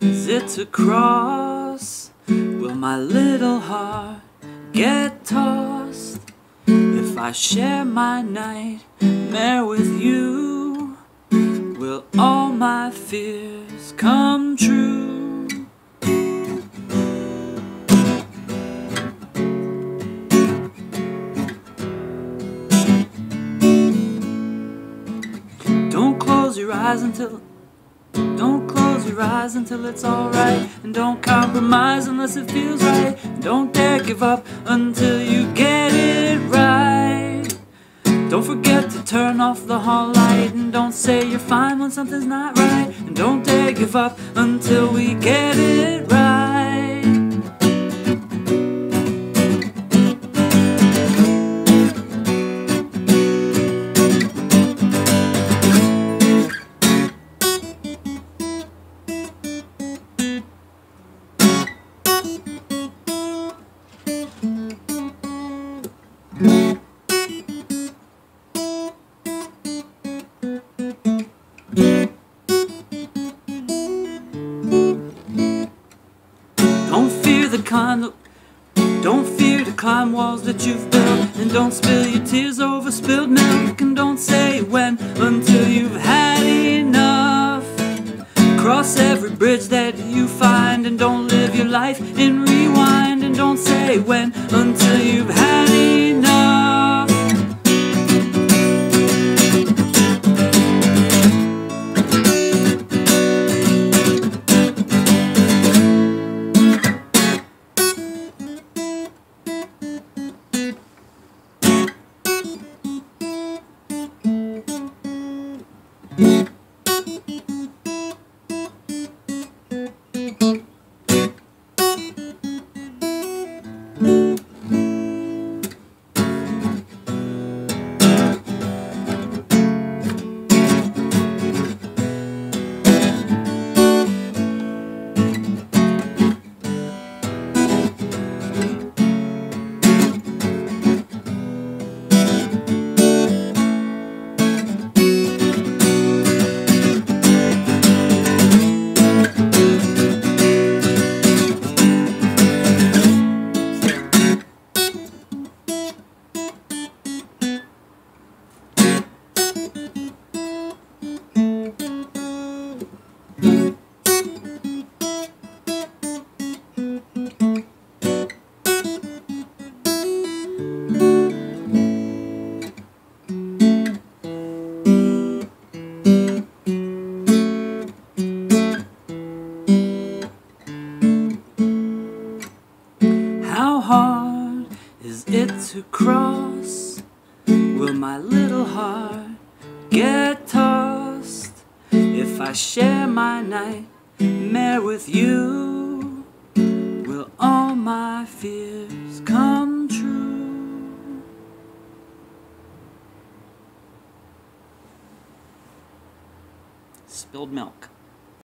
to cross? Will my little heart get tossed if I share my nightmare with you? Will all my fears come true? Don't close your eyes until don't eyes until it's alright. And don't compromise unless it feels right. And don't dare give up until you get it right. Don't forget to turn off the hall light. And don't say you're fine when something's not right. And don't dare give up until we get it Don't fear the kind of don't fear to climb walls that you've built And don't spill your tears over spilled milk And don't say when until you've had enough. Cross every bridge that you find And don't live your life in rewind don't say when until you've had enough to cross? Will my little heart get tossed if I share my nightmare with you? Will all my fears come true? Spilled milk.